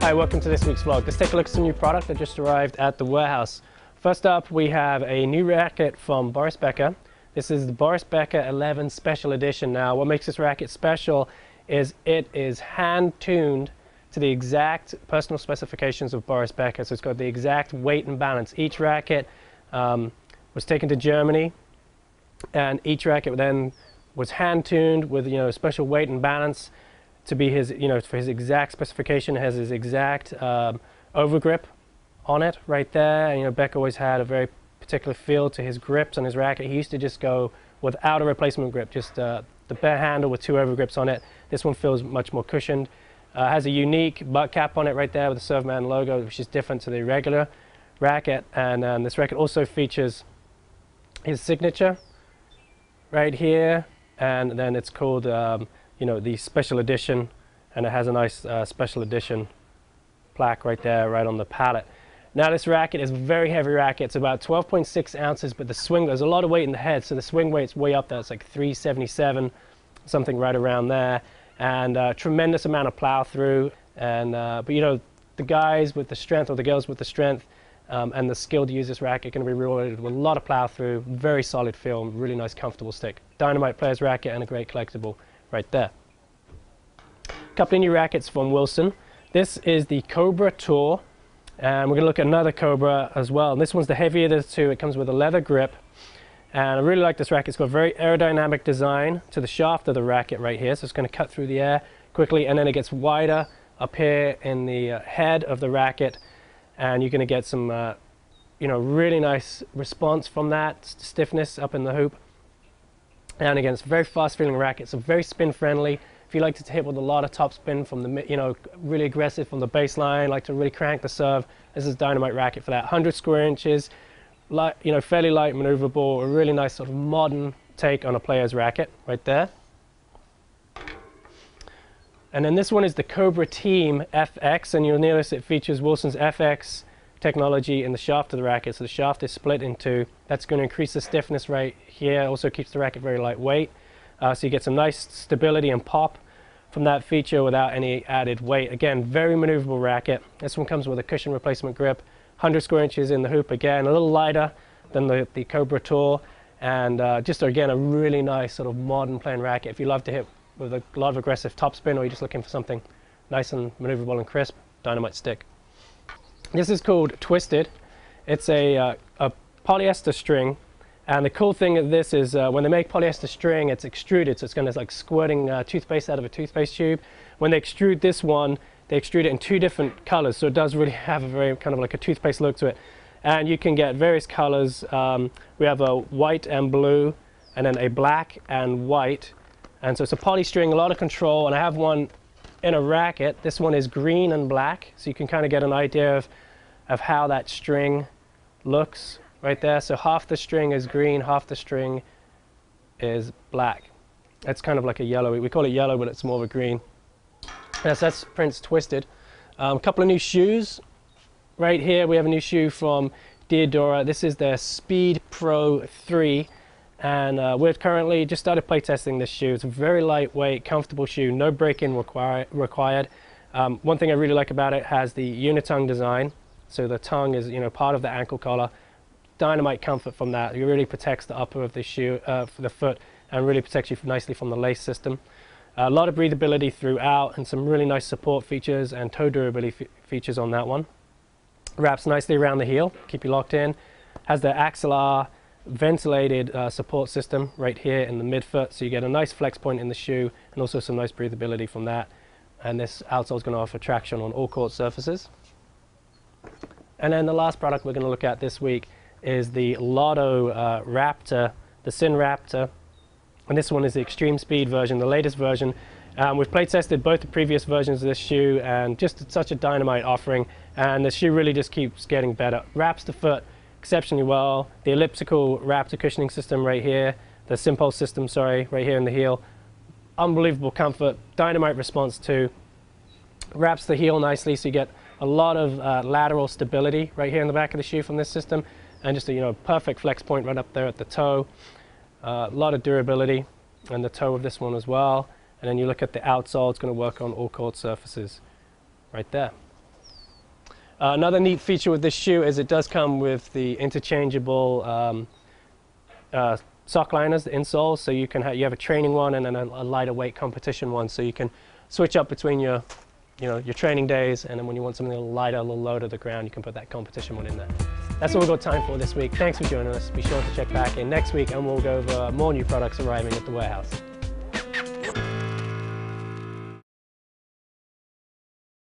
Hi, welcome to this week's vlog. Let's take a look at some new product that just arrived at the warehouse. First up, we have a new racket from Boris Becker. This is the Boris Becker 11 Special Edition. Now, what makes this racket special is it is hand-tuned to the exact personal specifications of Boris Becker. So it's got the exact weight and balance. Each racket um, was taken to Germany, and each racket then was hand-tuned with you know special weight and balance to be his, you know, for his exact specification, has his exact um, overgrip on it right there. And, you know, Beck always had a very particular feel to his grips on his racket. He used to just go without a replacement grip, just uh, the bare handle with two overgrips on it. This one feels much more cushioned. Uh, has a unique butt cap on it right there with the Servman logo, which is different to the regular racket. And um, this racket also features his signature right here, and then it's called um, you know, the special edition, and it has a nice uh, special edition plaque right there, right on the pallet. Now this racket is a very heavy racket. It's about 12.6 ounces, but the swing, there's a lot of weight in the head, so the swing weight's way up there. It's like 377, something right around there. And uh, tremendous amount of plow through. And, uh, but you know, the guys with the strength, or the girls with the strength, um, and the skill to use this racket to be rewarded with a lot of plow through, very solid film, really nice comfortable stick. Dynamite player's racket and a great collectible right there. Couple of new rackets from Wilson. This is the Cobra Tour, and we're going to look at another Cobra as well. And this one's the heavier of the two. It comes with a leather grip, and I really like this racket. It's got a very aerodynamic design to the shaft of the racket right here, so it's going to cut through the air quickly, and then it gets wider up here in the uh, head of the racket, and you're going to get some, uh, you know, really nice response from that stiffness up in the hoop. And again, it's a very fast feeling racket. so very spin friendly. If you like to hit with a lot of top spin from the, you know, really aggressive from the baseline, like to really crank the serve, this is dynamite racket for that. 100 square inches, light, you know, fairly light, maneuverable, a really nice sort of modern take on a player's racket right there. And then this one is the Cobra Team FX, and you'll notice it features Wilson's FX technology in the shaft of the racket. So the shaft is split in two. That's going to increase the stiffness right here. Also keeps the racket very lightweight. Uh, so you get some nice stability and pop from that feature without any added weight. Again, very maneuverable racket. This one comes with a cushion replacement grip. 100 square inches in the hoop again, a little lighter than the, the Cobra Tour. And uh, just again, a really nice sort of modern playing racket. If you love to hit with a lot of aggressive topspin or you're just looking for something nice and maneuverable and crisp, dynamite stick. This is called Twisted. It's a, uh, a polyester string and the cool thing of this is uh, when they make polyester string, it's extruded, so it's going to like squirting uh, toothpaste out of a toothpaste tube. When they extrude this one, they extrude it in two different colors, so it does really have a very kind of like a toothpaste look to it. And you can get various colors. Um, we have a white and blue, and then a black and white. And so it's a poly string, a lot of control, and I have one in a racket. This one is green and black, so you can kind of get an idea of, of how that string looks right there. So half the string is green, half the string is black. It's kind of like a yellow. We call it yellow, but it's more of a green. Yes, that's Prince Twisted. A um, couple of new shoes. Right here we have a new shoe from Diadora. This is their Speed Pro 3 and uh, we're currently just started playtesting this shoe. It's a very lightweight, comfortable shoe, no break-in require, required. Um, one thing I really like about it has the unitongue design. So the tongue is, you know, part of the ankle collar. Dynamite comfort from that. It really protects the upper of the shoe, uh, for the foot, and really protects you nicely from the lace system. A lot of breathability throughout, and some really nice support features and toe durability features on that one. Wraps nicely around the heel, keep you locked in. Has the Axiallar ventilated uh, support system right here in the midfoot, so you get a nice flex point in the shoe and also some nice breathability from that. And this outsole is going to offer traction on all court surfaces. And then the last product we're going to look at this week is the Lotto uh, Raptor, the Syn Raptor. And this one is the extreme speed version, the latest version. Um, we've play tested both the previous versions of this shoe and just such a dynamite offering. And the shoe really just keeps getting better. Wraps the foot exceptionally well. The elliptical Raptor cushioning system right here, the Synpulse system, sorry, right here in the heel. Unbelievable comfort, dynamite response too. Wraps the heel nicely so you get a lot of uh, lateral stability right here in the back of the shoe from this system and just a you know perfect flex point right up there at the toe. Uh, a lot of durability and the toe of this one as well. And then you look at the outsole, it's going to work on all court surfaces right there. Uh, another neat feature with this shoe is it does come with the interchangeable um, uh, sock liners, the insoles, so you can have you have a training one and then a, a lighter weight competition one, so you can switch up between your you know your training days and then when you want something a little lighter, a little lower to the ground, you can put that competition one in there. That's all we've got time for this week. Thanks for joining us. Be sure to check back in next week and we'll go over more new products arriving at the warehouse.